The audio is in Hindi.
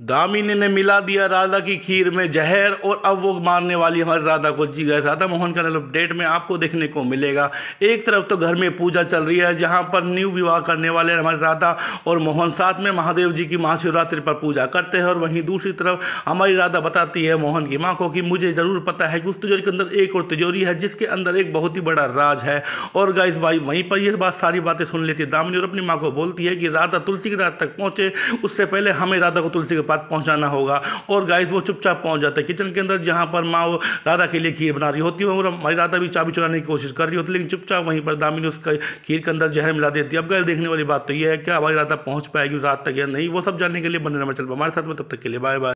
दामिनी ने मिला दिया राधा की खीर में जहर और अब वो मारने वाली हमारी राधा को जी गए। राधा मोहन का अपडेट में आपको देखने को मिलेगा। एक तरफ़ तो घर में पूजा चल रही है, जहाँ पर न्यू विवाह करने वाले हमारी राधा और मोहन साथ में महादेव जी की महाशिवरात्रि पर पूजा करते हैं और वहीं दूसरी तरफ़ हमारी राधा बताती है मोहन की माँ को कि मुझे ज़रूर पता है कि उस तिजोरी के अंदर एक और तिजोरी है, जिसके अंदर एक बहुत ही बड़ा राज है। और गाइस भाई, वहीं पर ये बात सारी बातें सुन लेती है। दामिनी और अपनी माँ को बोलती है कि राधा तुलसी के रात तक पहुँचे। उससे पहले हमें राधा को तुलसी के पास पहुंचाना होगा। और गाइस वो चुपचाप पहुँच जाता है। किचन के अंदर जहाँ पर माँ वो राधा के लिए खीर बना रही होती है, और हमारी राधा भी चाबी चुराने की कोशिश कर रही होती है, लेकिन चुपचाप वहीं पर दामिनी उसका खीर के अंदर जहर मिला देती है। अब गाइस देखने वाली बात तो यह है, क्या हमारी राधा पहुँच पाएगी, रात तक या नहीं, वो सब जानने के लिए बने नंबर चल हमारे साथ में तब तक के लिए बाय बाय